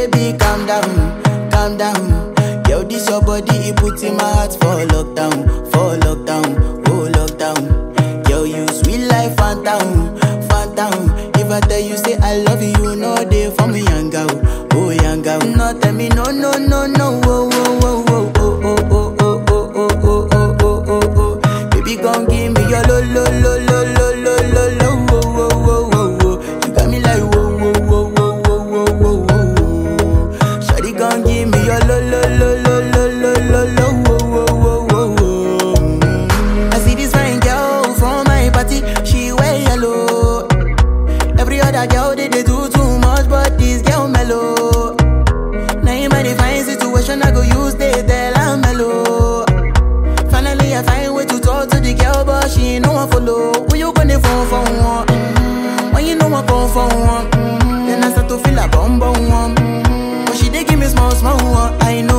Baby, calm down, calm down. Yo, this your body, it puts in my heart for lockdown, for lockdown, oh lockdown. Yo, you sweet life, Fanta, Fanta. If I tell you say I love you, follow. Who you gonna phone for one? Mm-hmm. When you know I come for one, mm-hmm. then I start to feel a bum bum one. Mm-hmm. But she dey give me small small one. I know,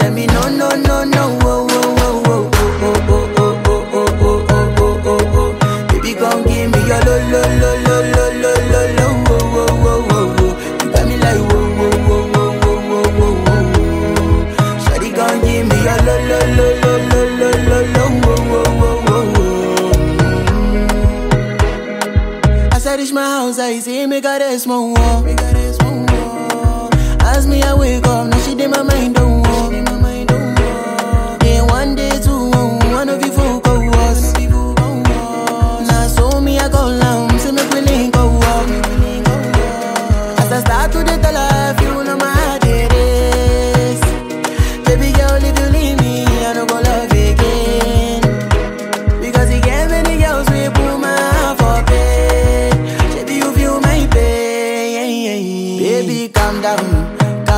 tell me no, no, no, no, oh, oh, oh, oh, oh, oh, oh, oh, oh, oh, oh, oh, oh, oh. Oh, oh, oh, oh, oh. Got oh, oh, oh, oh, oh. A small wall. Me got a small wall. As me I wake up, now she did my mind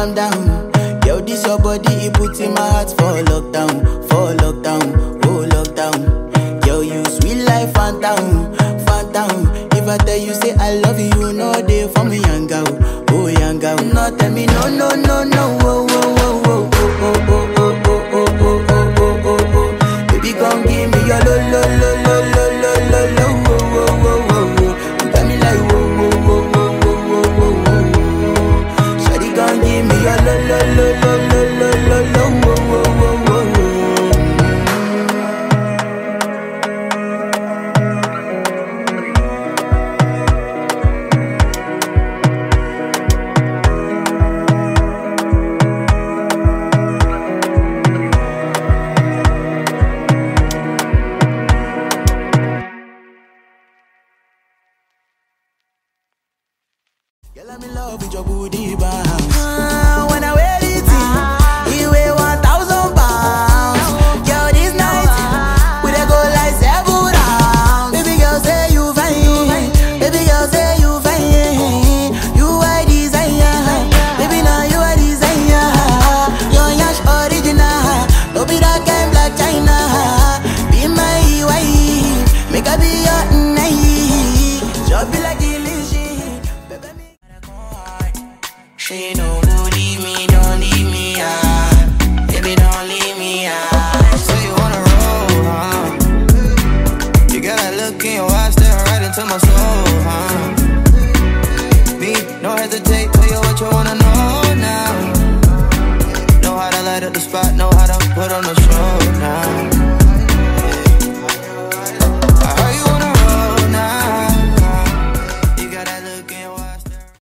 calm down. Yo, this your body, it puts in my heart for lockdown, for lockdown, oh lockdown. Yo, you sweet life, Fanta, Fanta. If I tell you say I love you, know they for me, young oh young girl. No, tell me no, no, no, no, oh, oh, oh, oh, oh, oh, oh, oh, oh, oh, oh, oh, oh, oh. oh, Baby, come give me your lo, lo, lo, lo, lo, lo, Girl, I'm in love with your booty bounce. She me, don't leave me, ah. Baby, don't leave me, ah. So you wanna roll, huh? You got that look in your eyes, staring right into my soul, huh? Me, no hesitate, tell you what you wanna know now. Know how to light up the spot, know how to put on the show now.